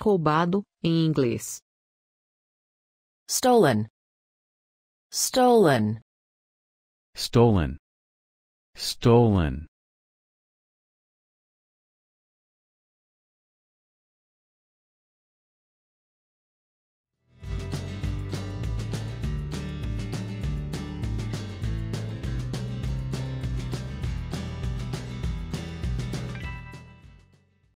roubado, em inglês. stolen, stolen, stolen, stolen,